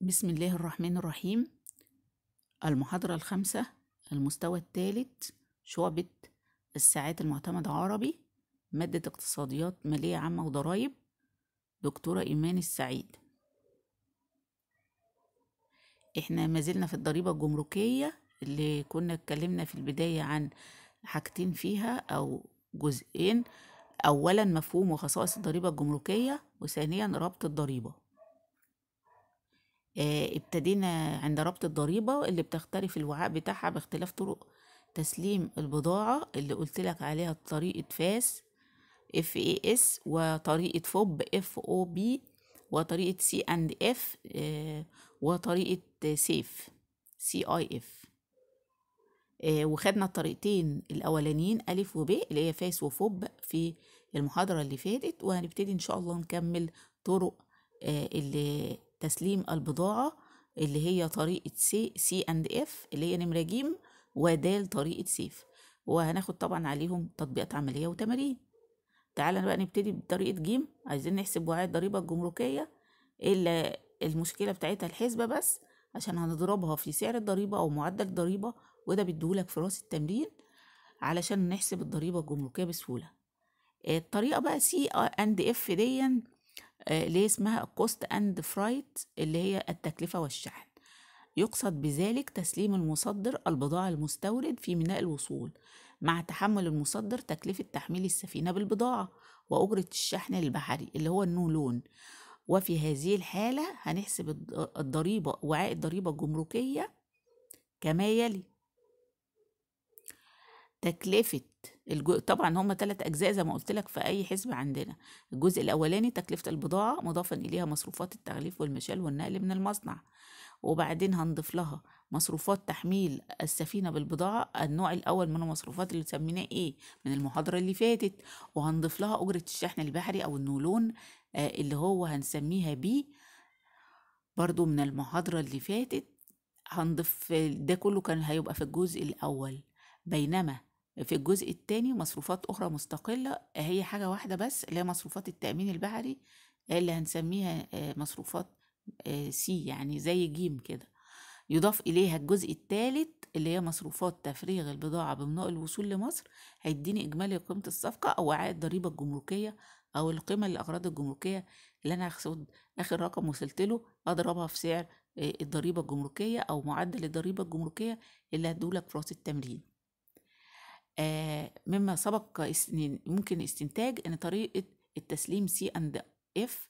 بسم الله الرحمن الرحيم. المحاضرة الخامسة المستوى الثالث شعبة الساعات المعتمدة عربي مادة اقتصاديات مالية عامة وضرائب دكتورة إيمان السعيد. إحنا ما زلنا في الضريبة الجمركية اللي كنا اتكلمنا في البداية عن حاجتين فيها أو جزئين. أولا مفهوم وخصائص الضريبة الجمركية وثانيا ربط الضريبة. ابتدينا عند ربط الضريبة اللي بتختلف الوعاء بتاعها باختلاف طرق. تسليم البضاعة اللي قلت لك عليها طريقة FAS F A S وطريقة FOB F O B وطريقة C and F وطريقة CIF C I F وخدنا الطريقتين الأولانيين ألف وب اللي هي FAS و FOB في المحاضرة اللي فاتت وهنبتدي إن شاء الله نكمل طرق آه، اللي تسليم البضاعة اللي هي طريقة C C and F اللي هي نمرة جيم ودال طريقة CIF. وهناخد طبعا عليهم تطبيقات عملية وتمارين. تعالى بقى نبتدي بطريقة جيم. عايزين نحسب وعاء الضريبة الجمركية إلا المشكلة بتاعتها الحسبة بس عشان هنضربها في سعر الضريبة أو معدل الضريبة وده بيديهولك في رأس التمرين علشان نحسب الضريبة الجمركية بسهولة. الطريقة بقى C and F دي اللي هي اسمها cost and freight اللي هي التكلفة والشحن. يقصد بذلك تسليم المصدر البضاعة المستورد في ميناء الوصول. مع تحمل المصدر تكلفة تحميل السفينة بالبضاعة وأجرة الشحن البحري اللي هو النولون وفي هذه الحالة هنحسب الض- الضريبة وعاء الضريبة الجمركية كما يلي. تكلفة الجو... طبعا هما ثلاث أجزاء زي ما قلت لك في أي حسبة عندنا. الجزء الأولاني تكلفة البضاعة مضافا إليها مصروفات التغليف والمشال والنقل من المصنع. وبعدين هنضيف لها مصروفات تحميل السفينة بالبضاعة النوع الأول من المصروفات اللي سميناه إيه؟ من المحاضرة اللي فاتت. وهنضيف لها أجرة الشحن البحري أو النولون آه، اللي هو هنسميها بي برضو من المحاضرة اللي فاتت هنضيف ده كله كان هيبقى في الجزء الأول. بينما في الجزء الثاني مصروفات أخرى مستقلة هي حاجة واحدة بس اللي هي مصروفات التأمين البحري اللي هنسميها آه، مصروفات آه، سي يعني زي جيم كده. يضاف إليها الجزء الثالث اللي هي مصروفات تفريغ البضاعة بمناء الوصول لمصر هيديني إجمالي قيمة الصفقة أو وعاء الضريبة الجمركية أو القيمة للأغراض الجمركية اللي أنا هاخد آخر رقم وصلت له أضربها في سعر آه، الضريبة الجمركية أو معدل الضريبة الجمركية اللي هدولك في رأس التمرين. آه، مما سبق ممكن استنتاج إن طريقة التسليم C and F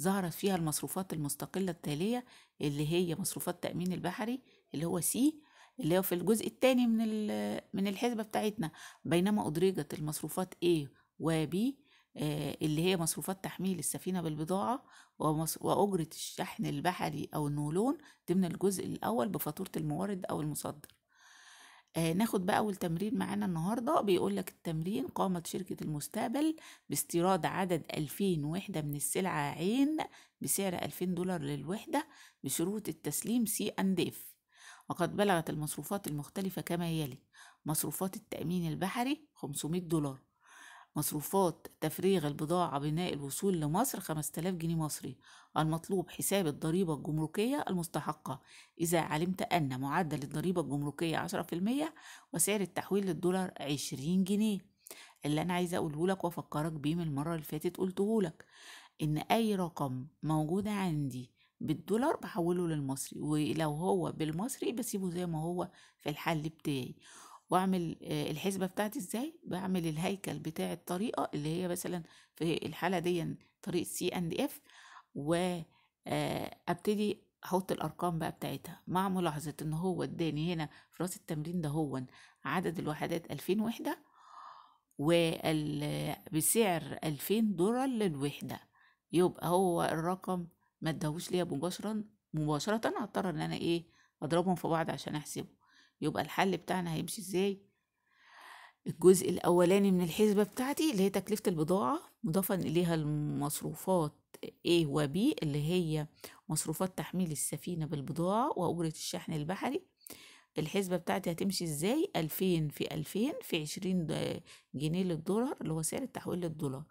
ظهرت فيها المصروفات المستقلة التالية اللي هي مصروفات تأمين البحري اللي هو C اللي هو في الجزء الثاني من من الحسبة بتاعتنا بينما أدرجت المصروفات A و B آه، اللي هي مصروفات تحميل السفينة بالبضاعة وأجرة الشحن البحري أو النولون ضمن الجزء الأول بفاتورة المورد أو المصدر. آه ناخد بقى أول تمرين معانا النهاردة. بيقول لك التمرين قامت شركة المستقبل باستيراد عدد 2000 وحدة من السلعة عين بسعر 2000 دولار للوحدة بشروط التسليم C and F. وقد بلغت المصروفات المختلفة كما يلي مصروفات التأمين البحري 500 دولار مصروفات تفريغ البضاعة بناء الوصول لمصر 5000 جنيه مصري المطلوب حساب الضريبة الجمركية المستحقة. إذا علمت أن معدل الضريبة الجمركية 10% وسعر التحويل للدولار 20 جنيه. اللي أنا عايزة أقوله لك وأفكرك بيه من المرة اللي فاتت قلته لك إن أي رقم موجود عندي بالدولار بحوله للمصري ولو هو بالمصري بسيبه زي ما هو في الحل بتاعي. واعمل آه، الحسبة بتاعتي إزاي؟ بعمل الهيكل بتاع الطريقة اللي هي مثلا في الحالة دي طريقة سي إند إف وابتدي أحط الأرقام بقى بتاعتها. مع ملاحظة إن هو اداني هنا في رأس التمرين ده هو عدد الوحدات 2000 وحدة وال بسعر 2000 دولار للوحدة. يبقى هو الرقم ما اداهوش ليا مباشرة مباشرة هضطر إن أنا إيه أضربهم في بعض عشان أحسبه. يبقى الحل بتاعنا هيمشي إزاي؟ الجزء الأولاني من الحسبة بتاعتي اللي هي تكلفة البضاعة مضافا إليها المصروفات A و B اللي هي مصروفات تحميل السفينة بالبضاعة وأجرة الشحن البحري. الحسبة بتاعتي هتمشي إزاي؟ ألفين في ألفين في عشرين جنيه للدولار اللي هو سعر التحويل للدولار.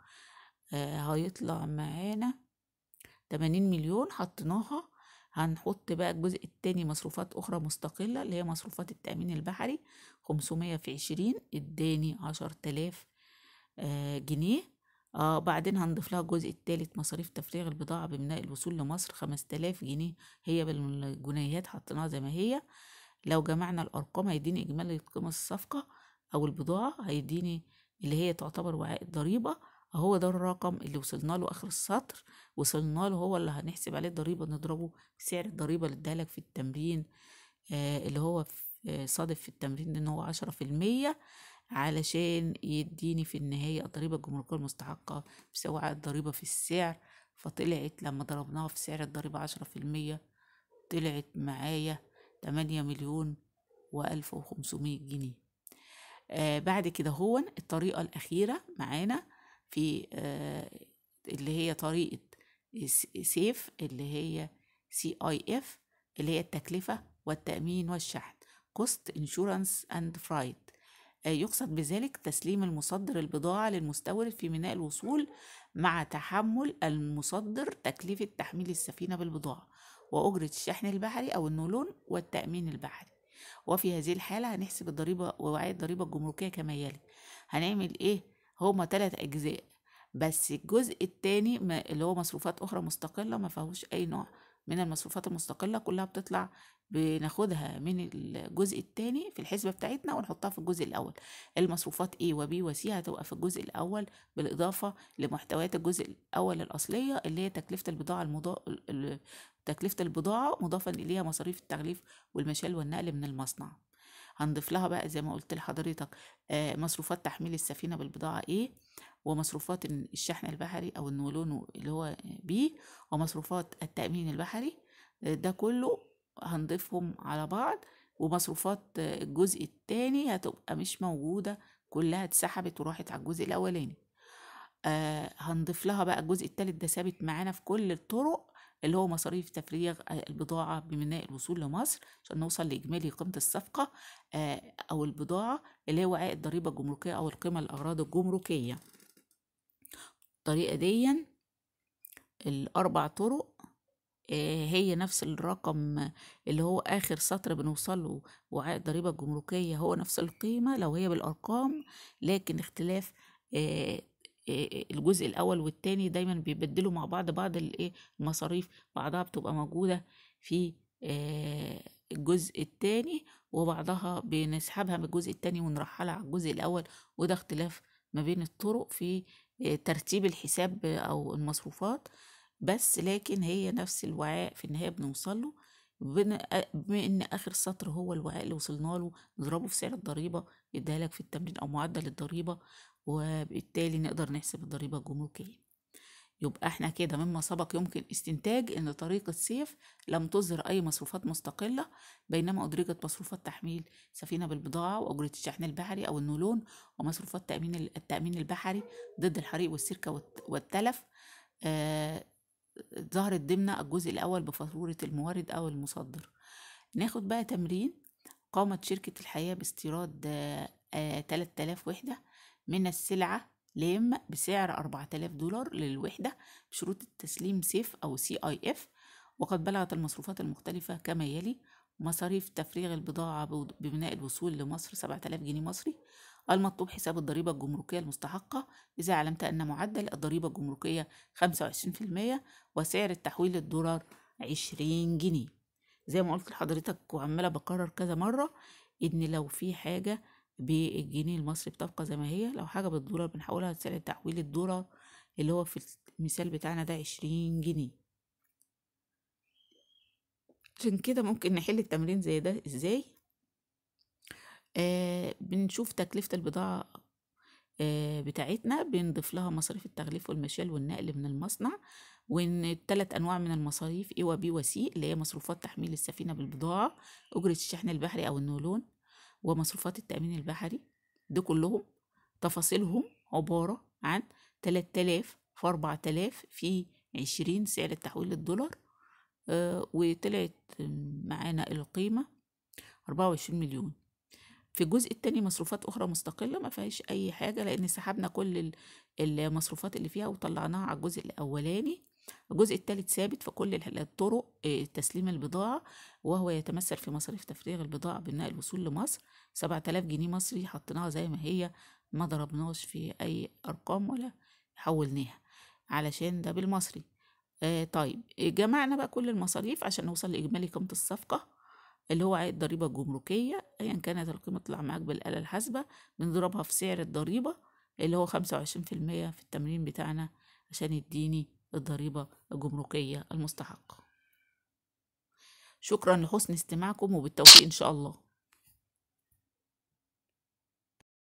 آه هيطلع معانا 80 مليون حطيناها هنحط بقى الجزء التاني مصروفات أخرى مستقلة اللي هي مصروفات التأمين البحري 500 في 20 اداني 10000 آه جنيه. آه بعدين هنضيف لها الجزء التالت مصاريف تفريغ البضاعة بميناء الوصول لمصر 5000 جنيه هي بالجنيهات حطيناها زي ما هي. لو جمعنا الأرقام هيديني إجمالي قيمة الصفقة أو البضاعة هيديني اللي هي تعتبر وعاء الضريبة. هو ده الرقم اللي وصلنا له آخر السطر وصلنا له هو اللي هنحسب عليه الضريبة نضربه سعر الضريبة اللي ادالك في التمرين آه اللي هو في آه صادف في التمرين إن هو عشرة في المية علشان يديني في النهاية الضريبة الجمركية المستحقة بسواء الضريبة في السعر فطلعت لما ضربناها في سعر الضريبة عشرة في المية طلعت معايا تمانية مليون وألف وخمسمية جنيه. آه بعد كده هو الطريقة الأخيرة معانا في آه اللي هي طريقة CIF اللي هي CIF اللي هي التكلفة والتأمين والشحن insurance and freight. آه يقصد بذلك تسليم المصدر البضاعة للمستورد في ميناء الوصول مع تحمل المصدر تكلفة تحميل السفينة بالبضاعة وأجرة الشحن البحري أو النولون والتأمين البحري. وفي هذه الحالة هنحسب الضريبة ووعاء الضريبة الجمركية كما يلي. هنعمل إيه؟ هما تلات أجزاء بس الجزء التاني اللي هو مصروفات أخرى مستقلة ما فيهوش أي نوع من المصروفات المستقلة كلها بتطلع بناخدها من الجزء التاني في الحسبة بتاعتنا ونحطها في الجزء الأول. المصروفات A و B و C هتبقى في الجزء الأول بالإضافة لمحتويات الجزء الأول الأصلية اللي هي تكلفة البضاعة المضا... تكلفة البضاعة مضافا إليها مصاريف التغليف والمشال والنقل من المصنع. هنضيف لها بقى زي ما قلت لحضرتك مصروفات تحميل السفينة بالبضاعة A ومصروفات الشحن البحري أو النولون اللي هو B ومصروفات التأمين البحري ده كله هنضيفهم على بعض ومصروفات الجزء التاني هتبقى مش موجودة كلها اتسحبت وراحت على الجزء الأولاني. آه هنضيف لها بقى الجزء التالت ده ثابت معانا في كل الطرق اللي هو مصاريف تفريغ البضاعة بميناء الوصول لمصر عشان نوصل لإجمالي قيمة الصفقة آه أو البضاعة اللي هو وعاء الضريبة الجمركية أو القيمة الأغراض الجمركية. الطريقة دي الأربع طرق هي نفس الرقم اللي هو آخر سطر بنوصل له وعاء الضريبة الجمركية هو نفس القيمة لو هي بالأرقام لكن اختلاف الجزء الأول والتاني دايما بيبدلوا مع بعض بعض الإيه المصاريف بعضها بتبقى موجودة في الجزء التاني وبعضها بنسحبها من الجزء التاني ونرحلها على الجزء الأول وده اختلاف ما بين الطرق في ترتيب الحساب أو المصروفات بس لكن هي نفس الوعاء في النهاية بنوصل له بما إن آخر سطر هو الوعاء اللي وصلنا له نضربه في سعر الضريبة يديها لك في التمرين أو معدل الضريبة وبالتالي نقدر نحسب الضريبة الجمركيه يبقى إحنا كده مما سبق يمكن استنتاج ان طريقة سيف لم تظهر اي مصروفات مستقلة بينما ادرجت مصروفات تحميل سفينة بالبضاعة واجرة الشحن البحري أو النولون ومصروفات تأمين التأمين البحري ضد الحريق والسرقة والتلف. آه ظهرت ضمن الجزء الأول بفاتورة المورد أو المصدر. ناخد بقى تمرين قامت شركة الحياة باستيراد تلات آلاف وحدة من السلعة لام بسعر أربعة آلاف دولار للوحدة بشروط التسليم CIF أو CIF وقد بلغت المصروفات المختلفة كما يلي مصاريف تفريغ البضاعة بميناء الوصول لمصر سبعة آلاف جنيه مصري المطلوب حساب الضريبة الجمركية المستحقة إذا علمت أن معدل الضريبة الجمركية 25% وسعر التحويل للدولار 20 جنيه. زي ما قلت لحضرتك وعمالة بكرر كذا مرة إن لو في حاجة بالجنيه المصري بتبقى زي ما هي. لو حاجة بالدولار بنحولها لسعر تحويل الدولار اللي هو في المثال بتاعنا ده 20 جنيه. عشان كده ممكن نحل التمرين زي ده إزاي؟ آه بنشوف تكلفة البضاعة آه بتاعتنا بنضيف لها مصاريف التغليف والمشيال والنقل من المصنع وإن التلات أنواع من المصاريف A و B و C اللي هي مصروفات تحميل السفينة بالبضاعة أجرة الشحن البحري أو النولون ومصروفات التأمين البحري ده كلهم تفاصيلهم عبارة عن تلات آلاف في أربعة آلاف في عشرين سعر التحويل للدولار آه وطلعت معانا القيمة أربعة وعشرين مليون. في الجزء التاني مصروفات أخرى مستقلة ما فيهاش أي حاجة لأن سحبنا كل المصروفات اللي فيها وطلعناها على الجزء الأولاني. الجزء الثالث ثابت في كل ال- الطرق آه، تسليم البضاعة وهو يتمثل في مصاريف تفريغ البضاعة بالنقل الوصول لمصر. 7000 جنيه مصري حطيناها زي ما هي ما ضربناش في أي أرقام ولا حولناها علشان ده بالمصري. آه طيب جمعنا بقى كل المصاريف عشان نوصل لإجمالي قيمة الصفقة اللي هو عائد ضريبة جمركية. أيا كانت القيمة تطلع معاك بالآلة الحاسبة بنضربها في سعر الضريبة اللي هو خمسة وعشرين في المية في التمرين بتاعنا عشان يديني الضريبة الجمركية المستحقة. شكرا لحسن استماعكم وبالتوفيق إن شاء الله.